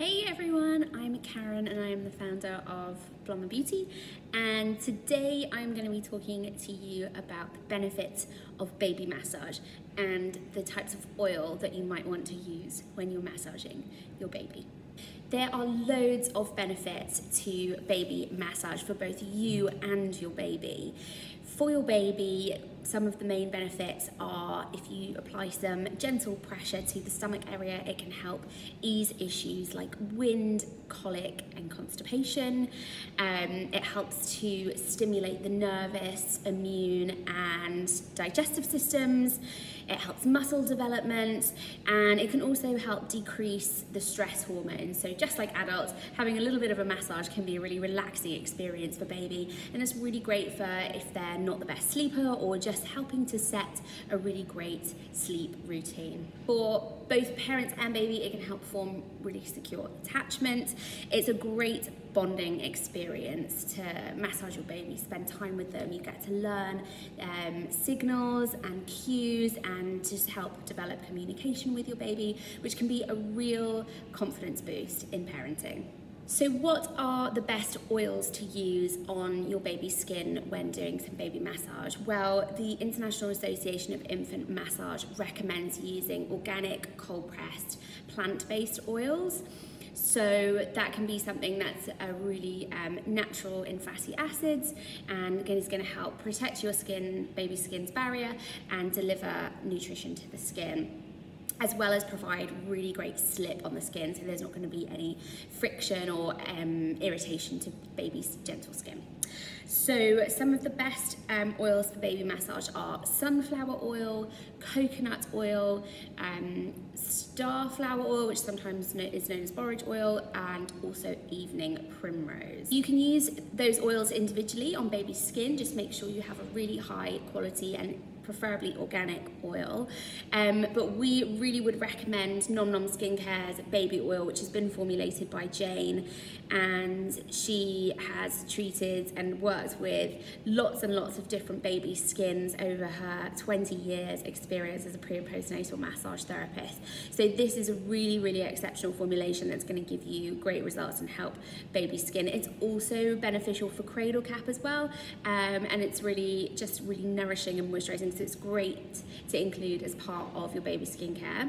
Hey everyone, I'm Karen and I am the founder of Blomma Beauty and today I'm going to be talking to you about the benefits of baby massage and the types of oil that you might want to use when you're massaging your baby. There are loads of benefits to baby massage for both you and your baby. For your baby, some of the main benefits are if you apply some gentle pressure to the stomach area, it can help ease issues like wind, colic, and constipation. Um, it helps to stimulate the nervous, immune, and digestive systems. It helps muscle development, and it can also help decrease the stress hormones. So, just like adults, having a little bit of a massage can be a really relaxing experience for baby, and it's really great for if they're not the best sleeper or just helping to set a really great sleep routine. For both parents and baby, it can help form really secure attachment. It's a great bonding experience to massage your baby, spend time with them. You get to learn um, signals and cues and just help develop communication with your baby, which can be a real confidence boost in parenting. So what are the best oils to use on your baby's skin when doing some baby massage? Well, the International Association of Infant Massage recommends using organic, cold-pressed, plant-based oils. So that can be something that's a really um, natural in fatty acids and is going to help protect your skin, baby skin's barrier and deliver nutrition to the skin as well as provide really great slip on the skin so there's not going to be any friction or um, irritation to baby's gentle skin. So some of the best um, oils for baby massage are sunflower oil, coconut oil, um, starflower oil, which sometimes is known as borage oil, and also evening primrose. You can use those oils individually on baby's skin, just make sure you have a really high quality and preferably organic oil. Um, but we really would recommend Nom Nom Skincare's baby oil, which has been formulated by Jane. And she has treated and worked with lots and lots of different baby skins over her 20 years experience as a pre and postnatal massage therapist. So this is a really, really exceptional formulation that's gonna give you great results and help baby skin. It's also beneficial for cradle cap as well. Um, and it's really just really nourishing and moisturizing so it's great to include as part of your baby skincare.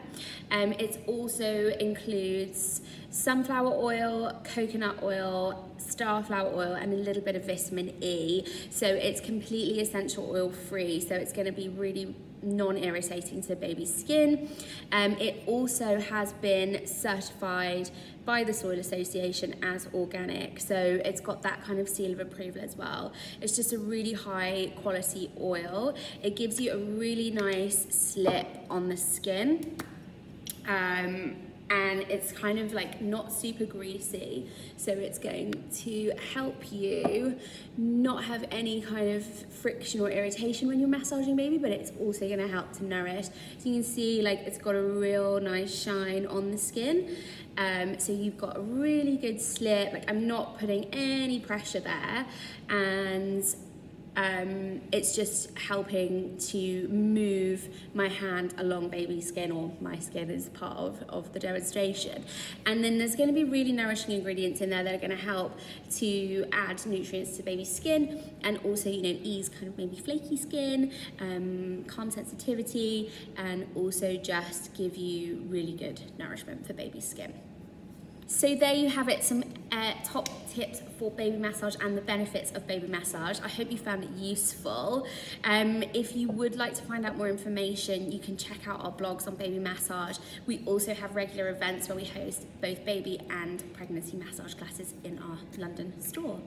Um, it also includes sunflower oil, coconut oil, starflower oil and a little bit of vitamin E. So it's completely essential oil free. So it's going to be really non-irritating to baby's skin. Um, it also has been certified by the Soil Association as organic. So it's got that kind of seal of approval as well. It's just a really high quality oil. It gives you a really nice slip on the skin. Um, and it's kind of like not super greasy. So it's going to help you not have any kind of friction or irritation when you're massaging baby but it's also going to help to nourish. So you can see like it's got a real nice shine on the skin. Um, so you've got a really good slip. Like I'm not putting any pressure there. And um, it's just helping to move my hand along baby skin or my skin as part of, of the demonstration. And then there's to be really nourishing ingredients in there that are to help to add nutrients to baby skin and also, you know, ease kind of maybe flaky skin, um, calm sensitivity, and also just give you really good nourishment for baby skin. So there you have it, some uh, top tips for baby massage and the benefits of baby massage. I hope you found it useful. Um, if you would like to find out more information, you can check out our blogs on baby massage. We also have regular events where we host both baby and pregnancy massage classes in our London store.